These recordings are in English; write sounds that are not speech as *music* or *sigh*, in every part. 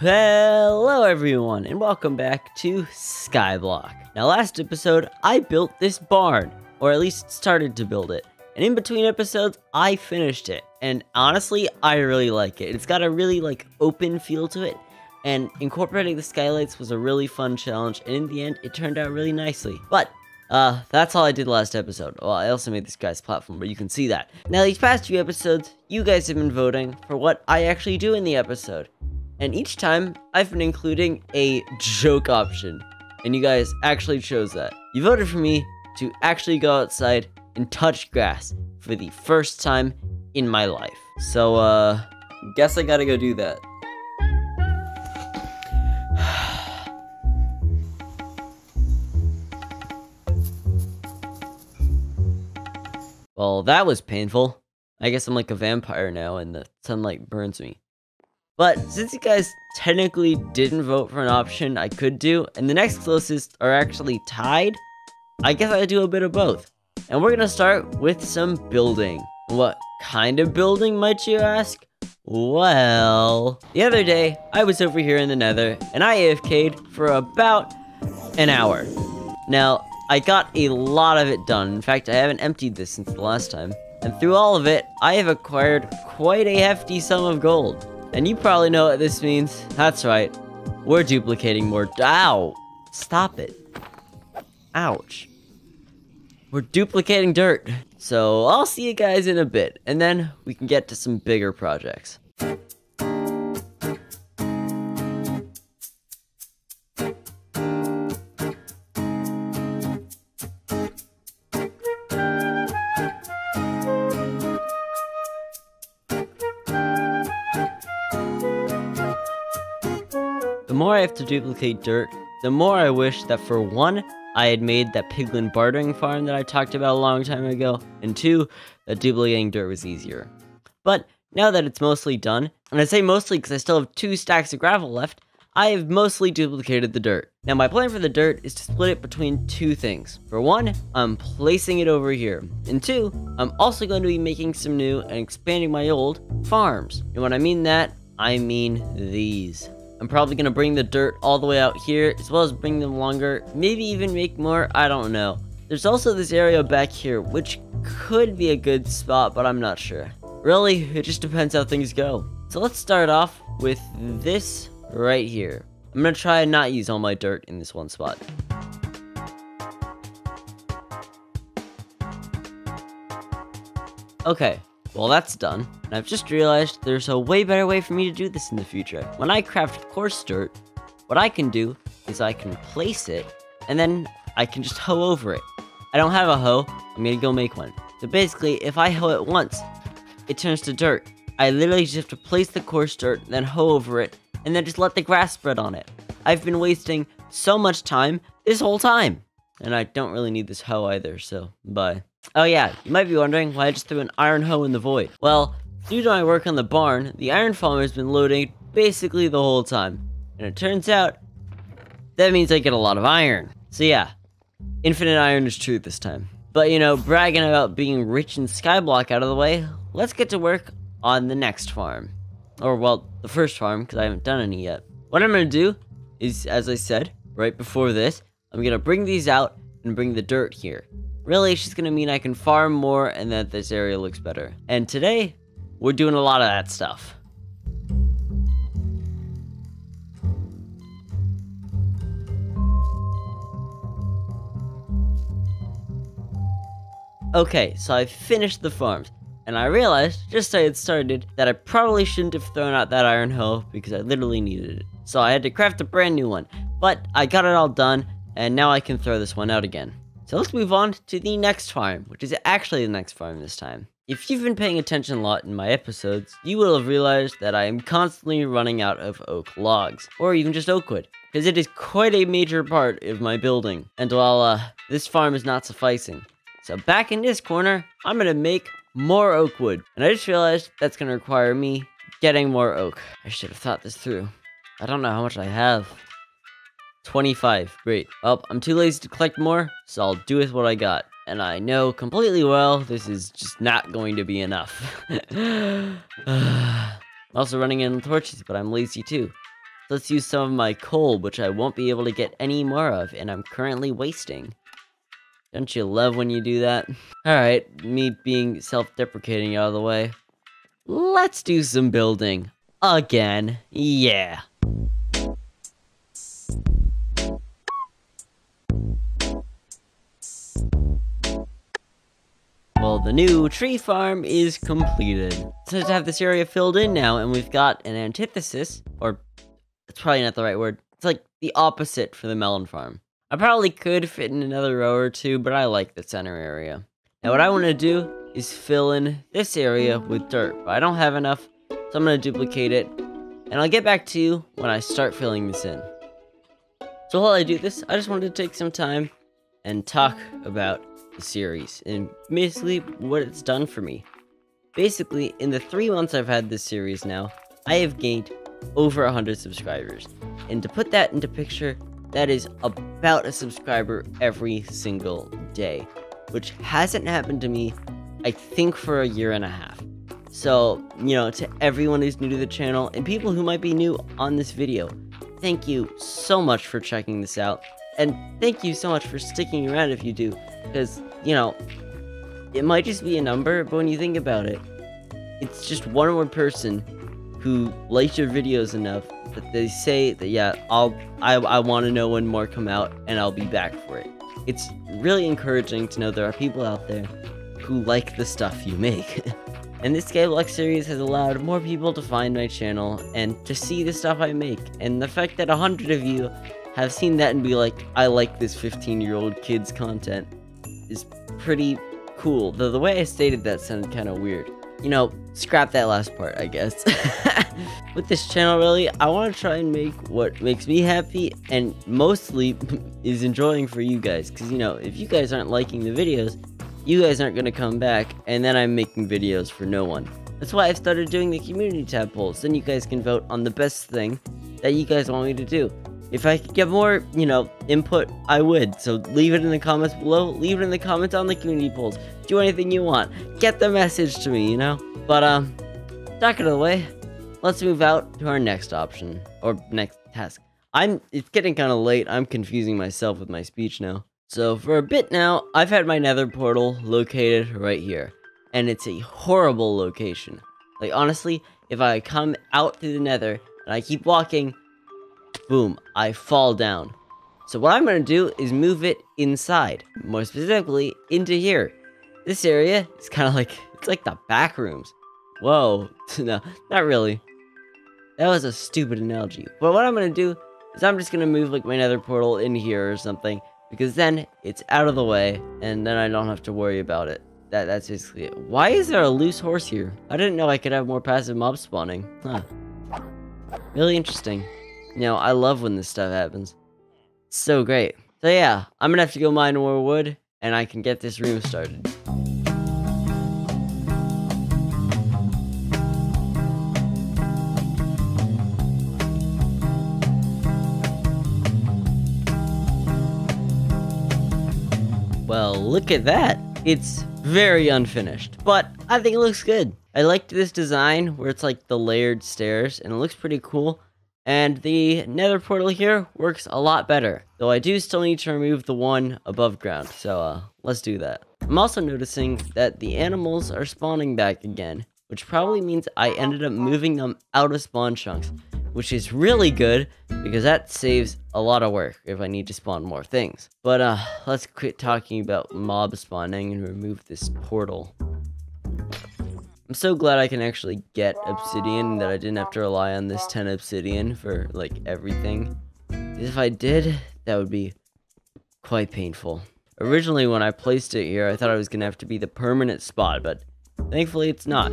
Hello everyone and welcome back to Skyblock. Now last episode I built this barn, or at least started to build it. And in between episodes I finished it. And honestly, I really like it. It's got a really like open feel to it. And incorporating the skylights was a really fun challenge and in the end it turned out really nicely. But uh, that's all I did last episode. Well, I also made this guy's platform, but you can see that. Now, these past few episodes, you guys have been voting for what I actually do in the episode. And each time, I've been including a joke option. And you guys actually chose that. You voted for me to actually go outside and touch grass for the first time in my life. So, uh, guess I gotta go do that. *sighs* well, that was painful. I guess I'm like a vampire now and the sunlight burns me. But since you guys technically didn't vote for an option I could do, and the next closest are actually tied, I guess I do a bit of both. And we're gonna start with some building. What kind of building, might you ask? Well, the other day, I was over here in the nether, and I AFK'd for about an hour. Now, I got a lot of it done. In fact, I haven't emptied this since the last time. And through all of it, I have acquired quite a hefty sum of gold. And you probably know what this means. That's right. We're duplicating more- Ow! Stop it. Ouch. We're duplicating dirt. So I'll see you guys in a bit, and then we can get to some bigger projects. More I have to duplicate dirt, the more I wish that for one, I had made that piglin bartering farm that I talked about a long time ago, and two, that duplicating dirt was easier. But now that it's mostly done, and I say mostly because I still have two stacks of gravel left, I have mostly duplicated the dirt. Now my plan for the dirt is to split it between two things. For one, I'm placing it over here. And two, I'm also going to be making some new and expanding my old farms. And when I mean that, I mean these. I'm probably going to bring the dirt all the way out here, as well as bring them longer, maybe even make more, I don't know. There's also this area back here, which could be a good spot, but I'm not sure. Really, *laughs* it just depends how things go. So let's start off with this right here. I'm going to try and not use all my dirt in this one spot. Okay, well, that's done, and I've just realized there's a way better way for me to do this in the future. When I craft coarse dirt, what I can do is I can place it, and then I can just hoe over it. I don't have a hoe, I'm gonna go make one. So basically, if I hoe it once, it turns to dirt. I literally just have to place the coarse dirt, then hoe over it, and then just let the grass spread on it. I've been wasting so much time this whole time. And I don't really need this hoe either, so bye. Oh yeah, you might be wondering why I just threw an iron hoe in the void. Well, due to my work on the barn, the iron farmer has been loading basically the whole time. And it turns out, that means I get a lot of iron. So yeah, infinite iron is true this time. But you know, bragging about being rich in Skyblock out of the way, let's get to work on the next farm. Or well, the first farm, because I haven't done any yet. What I'm going to do is, as I said, right before this, I'm going to bring these out and bring the dirt here. Really, it's just gonna mean I can farm more and that this area looks better. And today, we're doing a lot of that stuff. Okay, so I finished the farms, and I realized, just as I had started, that I probably shouldn't have thrown out that iron hoe because I literally needed it. So I had to craft a brand new one, but I got it all done, and now I can throw this one out again. So let's move on to the next farm, which is actually the next farm this time. If you've been paying attention a lot in my episodes, you will have realized that I am constantly running out of oak logs, or even just oak wood, because it is quite a major part of my building. And while uh, this farm is not sufficing, so back in this corner, I'm gonna make more oak wood. And I just realized that's gonna require me getting more oak. I should have thought this through. I don't know how much I have. 25. Great. Well, I'm too lazy to collect more, so I'll do with what I got. And I know completely well this is just not going to be enough. I'm *sighs* also running in torches, but I'm lazy too. let's use some of my coal, which I won't be able to get any more of, and I'm currently wasting. Don't you love when you do that? Alright, me being self-deprecating out of the way. Let's do some building. Again. Yeah. The new tree farm is completed. So to have this area filled in now, and we've got an antithesis, or it's probably not the right word. It's like the opposite for the melon farm. I probably could fit in another row or two, but I like the center area. Now what I want to do is fill in this area with dirt, but I don't have enough, so I'm going to duplicate it, and I'll get back to you when I start filling this in. So while I do this, I just wanted to take some time and talk about series, and basically what it's done for me. Basically, in the three months I've had this series now, I have gained over 100 subscribers. And to put that into picture, that is about a subscriber every single day, which hasn't happened to me, I think, for a year and a half. So, you know, to everyone who's new to the channel and people who might be new on this video, thank you so much for checking this out. And thank you so much for sticking around if you do, because, you know, it might just be a number, but when you think about it, it's just one more person who likes your videos enough that they say that yeah, I'll I I want to know when more come out and I'll be back for it. It's really encouraging to know there are people out there who like the stuff you make. *laughs* and this Skyblock series has allowed more people to find my channel and to see the stuff I make. And the fact that a hundred of you have seen that and be like, I like this 15 year old kid's content is pretty cool. Though the way I stated that sounded kind of weird you know, scrap that last part, I guess. *laughs* With this channel, really, I want to try and make what makes me happy and mostly *laughs* is enjoying for you guys. Because, you know, if you guys aren't liking the videos, you guys aren't going to come back, and then I'm making videos for no one. That's why I've started doing the community tab polls. Then you guys can vote on the best thing that you guys want me to do. If I could get more, you know, input, I would. So leave it in the comments below. Leave it in the comments on the community polls. Do anything you want. Get the message to me, you know? But, um, talk it away. Let's move out to our next option. Or next task. I'm, it's getting kind of late. I'm confusing myself with my speech now. So for a bit now, I've had my nether portal located right here. And it's a horrible location. Like, honestly, if I come out through the nether and I keep walking, boom, I fall down. So what I'm going to do is move it inside, more specifically into here. This area is kind of like, it's like the back rooms. Whoa, *laughs* no, not really. That was a stupid analogy. But what I'm going to do is I'm just going to move like my nether portal in here or something, because then it's out of the way, and then I don't have to worry about it. That That's basically it. Why is there a loose horse here? I didn't know I could have more passive mob spawning. Huh. Really interesting. You know, I love when this stuff happens. It's so great. So yeah, I'm gonna have to go mine more wood, and I can get this room started. Well, look at that. It's very unfinished, but I think it looks good. I liked this design where it's like the layered stairs, and it looks pretty cool. And the nether portal here works a lot better, though I do still need to remove the one above ground, so uh, let's do that. I'm also noticing that the animals are spawning back again, which probably means I ended up moving them out of spawn chunks, which is really good because that saves a lot of work if I need to spawn more things. But uh, let's quit talking about mob spawning and remove this portal. I'm so glad I can actually get obsidian that I didn't have to rely on this 10 obsidian for like everything. If I did, that would be quite painful. Originally when I placed it here, I thought I was going to have to be the permanent spot, but thankfully it's not.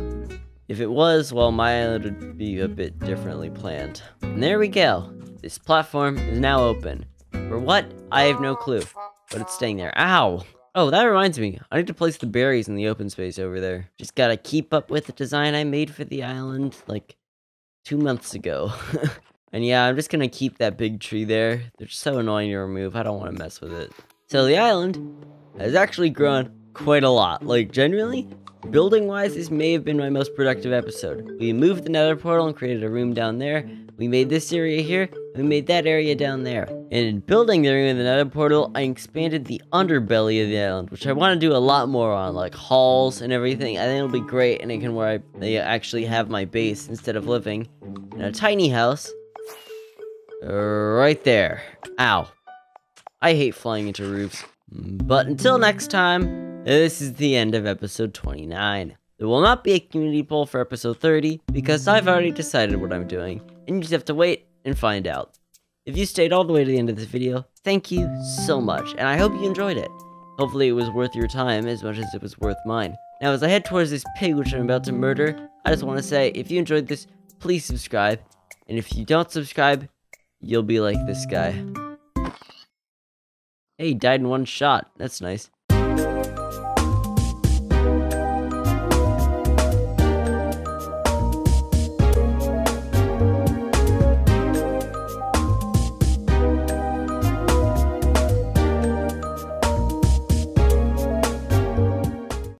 If it was, well, my island would be a bit differently planned. And there we go. This platform is now open. For what? I have no clue. But it's staying there. Ow! Oh, that reminds me. I need to place the berries in the open space over there. Just gotta keep up with the design I made for the island, like, two months ago. *laughs* and yeah, I'm just gonna keep that big tree there. They're so annoying to remove. I don't want to mess with it. So the island has actually grown quite a lot. Like, genuinely, Building wise, this may have been my most productive episode. We moved the nether portal and created a room down there. We made this area here, we made that area down there. And in building the room in the nether portal, I expanded the underbelly of the island, which I want to do a lot more on, like halls and everything. I think it'll be great, and it can where I actually have my base instead of living in a tiny house. Right there. Ow. I hate flying into roofs. But until next time, this is the end of episode 29. There will not be a community poll for episode 30 because I've already decided what I'm doing, and you just have to wait and find out. If you stayed all the way to the end of this video, thank you so much, and I hope you enjoyed it. Hopefully it was worth your time as much as it was worth mine. Now as I head towards this pig which I'm about to murder, I just want to say, if you enjoyed this, please subscribe, and if you don't subscribe, you'll be like this guy. Hey, he died in one shot. That's nice.